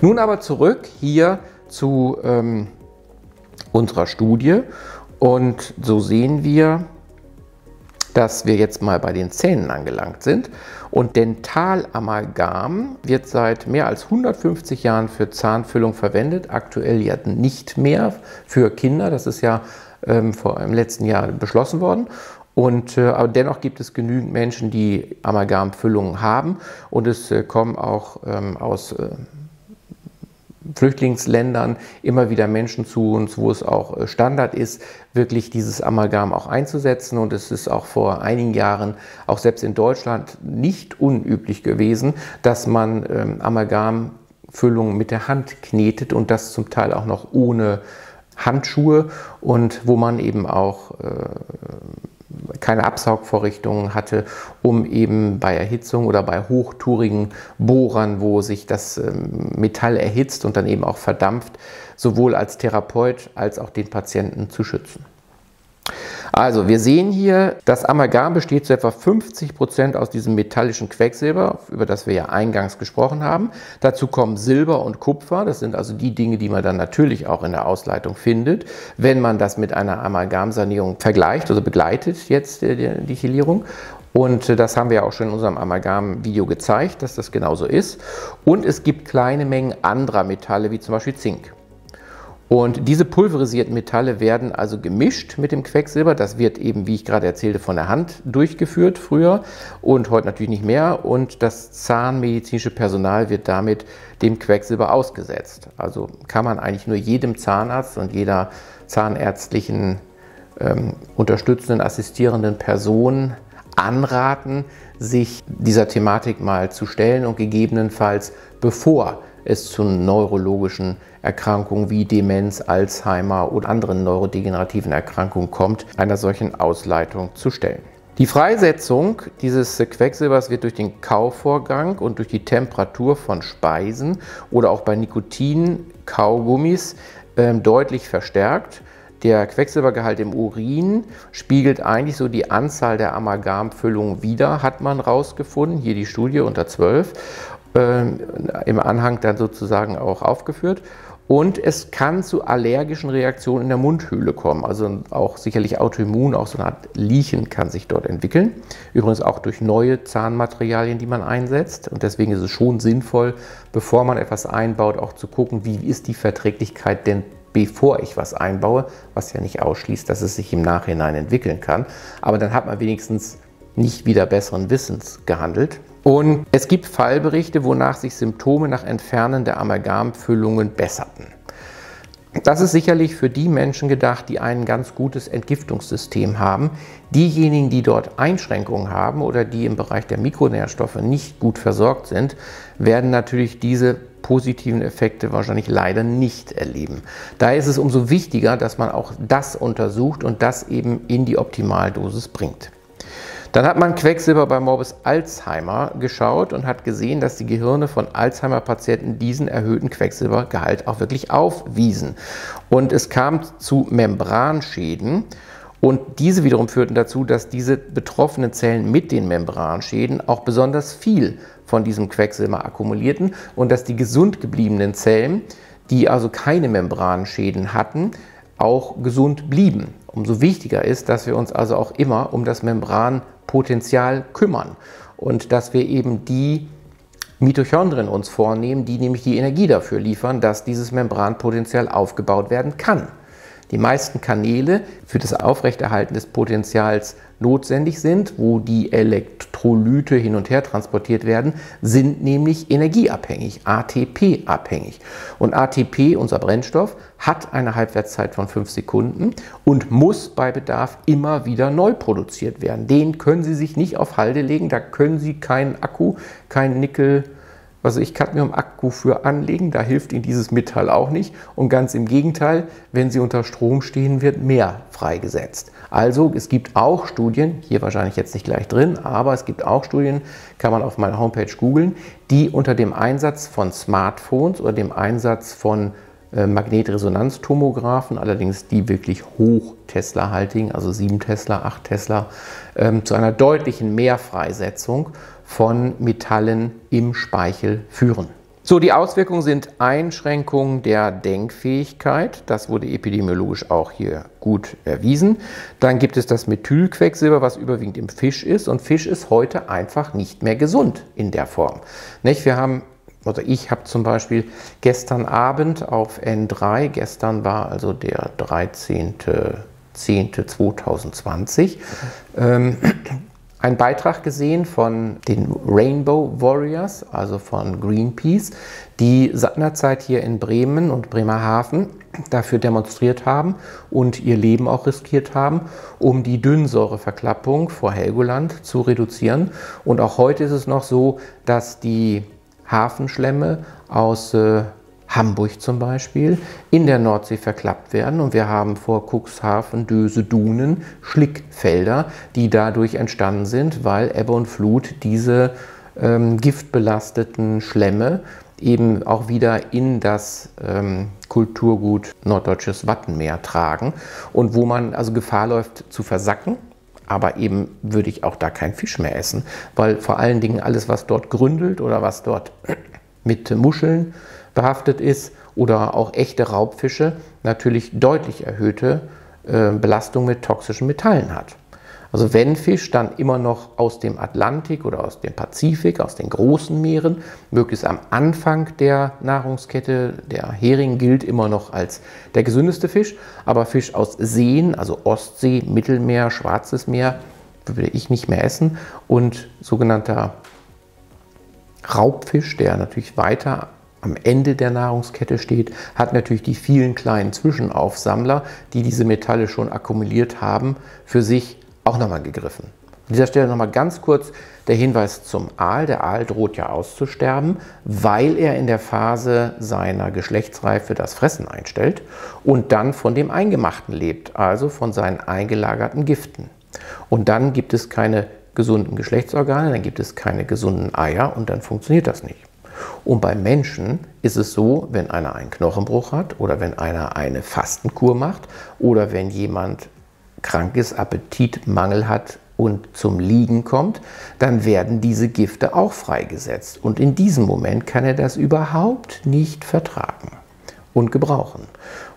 Nun aber zurück hier zu ähm, unserer Studie und so sehen wir, dass wir jetzt mal bei den Zähnen angelangt sind. Und Dentalamalgam wird seit mehr als 150 Jahren für Zahnfüllung verwendet, aktuell ja nicht mehr für Kinder. Das ist ja ähm, vor im letzten Jahr beschlossen worden. Und, äh, aber dennoch gibt es genügend Menschen, die Amalgamfüllungen haben. Und es äh, kommen auch ähm, aus äh, Flüchtlingsländern immer wieder Menschen zu uns, wo es auch äh, Standard ist, wirklich dieses Amalgam auch einzusetzen. Und es ist auch vor einigen Jahren, auch selbst in Deutschland, nicht unüblich gewesen, dass man ähm, Amalgamfüllungen mit der Hand knetet und das zum Teil auch noch ohne Handschuhe und wo man eben auch äh, keine Absaugvorrichtungen hatte, um eben bei Erhitzung oder bei hochtourigen Bohrern, wo sich das ähm, Metall erhitzt und dann eben auch verdampft, sowohl als Therapeut als auch den Patienten zu schützen. Also wir sehen hier, das Amalgam besteht zu etwa 50 Prozent aus diesem metallischen Quecksilber, über das wir ja eingangs gesprochen haben. Dazu kommen Silber und Kupfer, das sind also die Dinge, die man dann natürlich auch in der Ausleitung findet, wenn man das mit einer Amalgamsanierung vergleicht, also begleitet jetzt die Chelierung. Und das haben wir auch schon in unserem Amalgam-Video gezeigt, dass das genauso ist. Und es gibt kleine Mengen anderer Metalle, wie zum Beispiel Zink. Und diese pulverisierten Metalle werden also gemischt mit dem Quecksilber. Das wird eben, wie ich gerade erzählte, von der Hand durchgeführt früher und heute natürlich nicht mehr. Und das zahnmedizinische Personal wird damit dem Quecksilber ausgesetzt. Also kann man eigentlich nur jedem Zahnarzt und jeder zahnärztlichen ähm, unterstützenden, assistierenden Person anraten, sich dieser Thematik mal zu stellen und gegebenenfalls bevor es zu neurologischen Erkrankungen wie Demenz, Alzheimer oder anderen neurodegenerativen Erkrankungen kommt, einer solchen Ausleitung zu stellen. Die Freisetzung dieses Quecksilbers wird durch den Kauvorgang und durch die Temperatur von Speisen oder auch bei Nikotin-Kaugummis äh, deutlich verstärkt. Der Quecksilbergehalt im Urin spiegelt eigentlich so die Anzahl der Amalgamfüllungen wider, hat man rausgefunden. Hier die Studie unter 12 äh, im Anhang dann sozusagen auch aufgeführt. Und es kann zu allergischen Reaktionen in der Mundhöhle kommen, also auch sicherlich autoimmun, auch so eine Art Liechen kann sich dort entwickeln. Übrigens auch durch neue Zahnmaterialien, die man einsetzt. Und deswegen ist es schon sinnvoll, bevor man etwas einbaut, auch zu gucken, wie ist die Verträglichkeit denn bevor ich was einbaue, was ja nicht ausschließt, dass es sich im Nachhinein entwickeln kann. Aber dann hat man wenigstens nicht wieder besseren Wissens gehandelt. Und es gibt Fallberichte, wonach sich Symptome nach Entfernen der Amalgamfüllungen besserten. Das ist sicherlich für die Menschen gedacht, die ein ganz gutes Entgiftungssystem haben. Diejenigen, die dort Einschränkungen haben oder die im Bereich der Mikronährstoffe nicht gut versorgt sind, werden natürlich diese positiven Effekte wahrscheinlich leider nicht erleben. Daher ist es umso wichtiger, dass man auch das untersucht und das eben in die Optimaldosis bringt. Dann hat man Quecksilber bei Morbus Alzheimer geschaut und hat gesehen, dass die Gehirne von Alzheimer-Patienten diesen erhöhten Quecksilbergehalt auch wirklich aufwiesen. Und es kam zu Membranschäden. Und diese wiederum führten dazu, dass diese betroffenen Zellen mit den Membranschäden auch besonders viel von diesem Quecksilber akkumulierten und dass die gesund gebliebenen Zellen, die also keine Membranschäden hatten, auch gesund blieben. Umso wichtiger ist, dass wir uns also auch immer um das Membranpotenzial kümmern und dass wir eben die Mitochondrien uns vornehmen, die nämlich die Energie dafür liefern, dass dieses Membranpotenzial aufgebaut werden kann. Die meisten Kanäle für das Aufrechterhalten des Potentials notwendig sind, wo die Elektrolyte hin und her transportiert werden, sind nämlich energieabhängig, ATP-abhängig. Und ATP, unser Brennstoff, hat eine Halbwertszeit von 5 Sekunden und muss bei Bedarf immer wieder neu produziert werden. Den können Sie sich nicht auf Halde legen, da können Sie keinen Akku, kein Nickel, was ich Cadmium-Akku für anlegen, da hilft Ihnen dieses Metall auch nicht. Und ganz im Gegenteil, wenn Sie unter Strom stehen, wird mehr freigesetzt. Also es gibt auch Studien, hier wahrscheinlich jetzt nicht gleich drin, aber es gibt auch Studien, kann man auf meiner Homepage googeln, die unter dem Einsatz von Smartphones oder dem Einsatz von Magnetresonanztomographen, allerdings die wirklich hoch Tesla-haltigen, also 7 Tesla, 8 Tesla, ähm, zu einer deutlichen Mehrfreisetzung von Metallen im Speichel führen. So, die Auswirkungen sind Einschränkung der Denkfähigkeit. Das wurde epidemiologisch auch hier gut erwiesen. Dann gibt es das Methylquecksilber, was überwiegend im Fisch ist. Und Fisch ist heute einfach nicht mehr gesund in der Form. Nicht? Wir haben, oder ich habe zum Beispiel gestern Abend auf N3, gestern war also der 13.10.2020, ähm, einen Beitrag gesehen von den Rainbow Warriors, also von Greenpeace, die seinerzeit hier in Bremen und Bremerhaven dafür demonstriert haben und ihr Leben auch riskiert haben, um die Dünnsäureverklappung vor Helgoland zu reduzieren. Und auch heute ist es noch so, dass die Hafenschlemme aus äh, Hamburg zum Beispiel, in der Nordsee verklappt werden. Und wir haben vor Cuxhaven, Döse, Dunen Schlickfelder, die dadurch entstanden sind, weil Ebbe und Flut diese ähm, giftbelasteten Schlemme eben auch wieder in das ähm, Kulturgut Norddeutsches Wattenmeer tragen und wo man also Gefahr läuft zu versacken. Aber eben würde ich auch da keinen Fisch mehr essen, weil vor allen Dingen alles, was dort gründelt oder was dort mit Muscheln behaftet ist oder auch echte Raubfische natürlich deutlich erhöhte äh, Belastung mit toxischen Metallen hat. Also wenn Fisch dann immer noch aus dem Atlantik oder aus dem Pazifik, aus den großen Meeren, möglichst am Anfang der Nahrungskette, der Hering gilt immer noch als der gesündeste Fisch, aber Fisch aus Seen, also Ostsee, Mittelmeer, Schwarzes Meer, würde ich nicht mehr essen. Und sogenannter Raubfisch, der natürlich weiter am Ende der Nahrungskette steht, hat natürlich die vielen kleinen Zwischenaufsammler, die diese Metalle schon akkumuliert haben, für sich auch nochmal gegriffen. An dieser Stelle nochmal ganz kurz der Hinweis zum Aal. Der Aal droht ja auszusterben, weil er in der Phase seiner Geschlechtsreife das Fressen einstellt und dann von dem Eingemachten lebt, also von seinen eingelagerten Giften. Und dann gibt es keine gesunden Geschlechtsorgane, dann gibt es keine gesunden Eier und dann funktioniert das nicht. Und beim Menschen ist es so, wenn einer einen Knochenbruch hat oder wenn einer eine Fastenkur macht oder wenn jemand krankes Appetitmangel hat und zum Liegen kommt, dann werden diese Gifte auch freigesetzt. Und in diesem Moment kann er das überhaupt nicht vertragen und gebrauchen.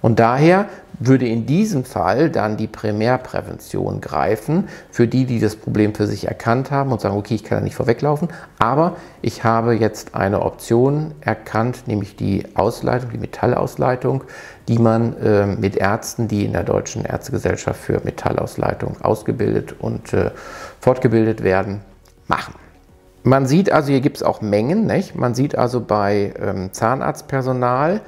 Und daher würde in diesem Fall dann die Primärprävention greifen, für die, die das Problem für sich erkannt haben und sagen, okay, ich kann da nicht vorweglaufen, aber ich habe jetzt eine Option erkannt, nämlich die Ausleitung, die Metallausleitung, die man äh, mit Ärzten, die in der Deutschen Ärztegesellschaft für Metallausleitung ausgebildet und äh, fortgebildet werden, machen. Man sieht also, hier gibt es auch Mengen. Nicht? Man sieht also bei ähm, Zahnarztpersonal,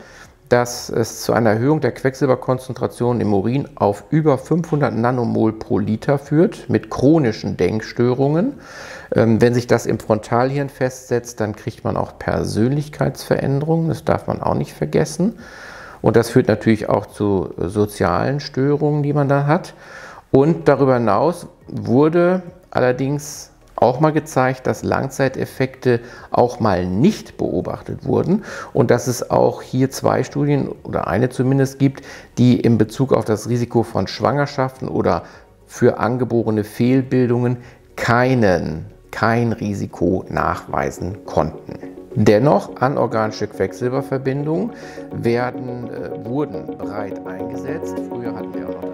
dass es zu einer Erhöhung der Quecksilberkonzentration im Urin auf über 500 Nanomol pro Liter führt, mit chronischen Denkstörungen. Ähm, wenn sich das im Frontalhirn festsetzt, dann kriegt man auch Persönlichkeitsveränderungen, das darf man auch nicht vergessen. Und das führt natürlich auch zu sozialen Störungen, die man da hat. Und darüber hinaus wurde allerdings auch mal gezeigt, dass Langzeiteffekte auch mal nicht beobachtet wurden und dass es auch hier zwei Studien oder eine zumindest gibt, die in Bezug auf das Risiko von Schwangerschaften oder für angeborene Fehlbildungen keinen, kein Risiko nachweisen konnten. Dennoch anorganische Quecksilberverbindungen werden, äh, wurden breit eingesetzt. Früher hatten wir auch noch